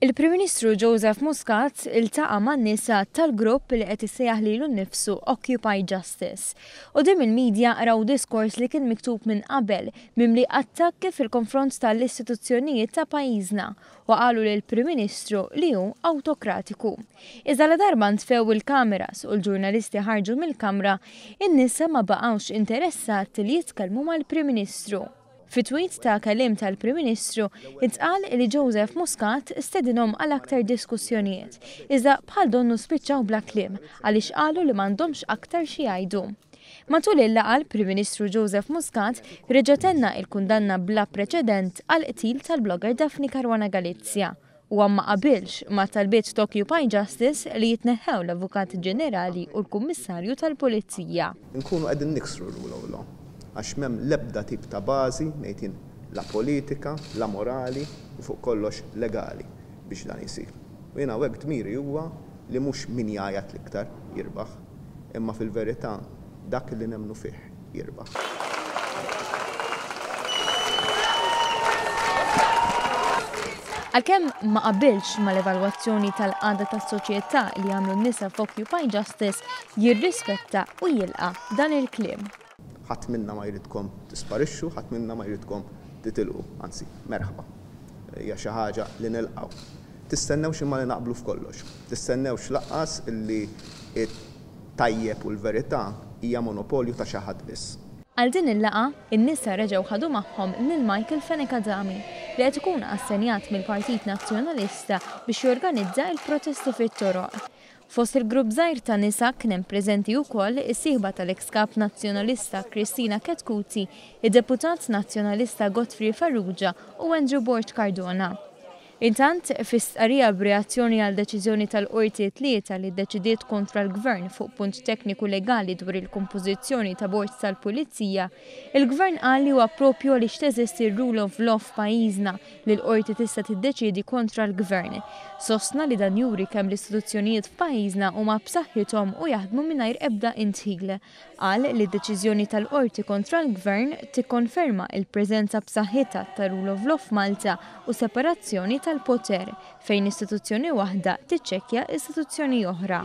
Il-Prim Ministru Joseph Muscat iltaqa' man-nisa tal-grupp li qed issejjaħ lilu nnifsu Occupy Justice. Quddiem il-media qraw diskors li kien miktub minn qabel, mimli attakki fil-konfront tal-istituzzjonijiet ta' pajjiżna u qalu lill-Prim Ministru li hu awtokratiku. Iżda ladarba ntfew il-kameras u l-ġurnalisti ħarġu mill-Kamra, in-nisa ma baqgħux interessat li jitkellmu mal-Prim Ministru. Fi tweet ta' kelliem tal-Prim Ministru, intqal li Joseph Muscat stedinhom għal aktar diskussjonijiet, iżda bħal donnu spiċċaw bla kliem għaliex qalu li m'għandhomx aktar xi jgħidu. Matul il-laqgħa l-Prim Ministru Joseph Muscat reġa' tenna il-kundanna bla preċedent għall-qtil tal-blogger Daphne Caruana Galizia. Huwa ma qabilx mat-talbiet t'Occupy Justice li jitneħħew l-Avukat Ġenerali u l-Kummissarju tal-Pulizija. Inkunu qegħdin niksru r-rule of law għax m'hemm l-ebda tip ta' bażi, ngħid jien, la politika, la morali u fuq kollox legali biex dan isir. U jien hawnhekk dmiri huwa li mhux min jgħajjat l-iktar jirbaħ. imma fil-verità dak li nemmnu fih jirbaħ. Għalkemm ma qabilx mal-evalwazzjoni tal-qagħda tas-soċjetà li għamlu n-nisa f'Occupy Justice, jirrispetta u jilqa' dan il-kliem. Ħadd minna ma jridkom tisparixxu, ħadd minna ma jridkom titilqu, anzi, merħba. Hija xi ħaġa li nilqgħu. Tistennewx imma li naqblu f'kollox. Tistennewx lanqas li t-tajjeb u l-verità hija monopolju ta' xi ħadd biss. Għal din il-laqgħa, in-nisa reġgħu ħadu magħhom lil Michael Fenekadami, li qed ikun assenjat mill-Partit Nazzjonalista biex jorganizza l-protesti fit-toroq. Fost il-grupp żgħir ta' nisa kien hemm preżenti wkoll is-sieħba tal-eks Kap Nazzjonalista Christina Chetcuti, id-Deputat Nazzjonalista Godfrey Farrugia u Andrew Borg Cardona. Intant, fi stqarrija b'reazzjoni għal deċiżjoni tal-Qorti t-Tlieta li ddeċidiet kontra l-Gvern fuq punt tekniku legali dwar il-kompożizzjoni ta' Bord tal-Pulizija, il-Gvern qal li huwa proprju għaliex teżisti r-rule of law f'pajjiżna, li l-Qorti tista' tiddeċiedi kontra l-Gvern, sostna li dan juri kemm l-istituzzjonijiet f'pajjiżna huma b'saħħithom u jaħdmu mingħajr ebda indħil. Qal li d-deċiżjoni tal-Qorti kontra l-Gvern tikkonferma l-preżenza b'saħħitha tar-rule of law f'Malta u separazzjoni tal-poter, fejn istituzzjoni waħda tiċċekkja istituzzjoni oħra.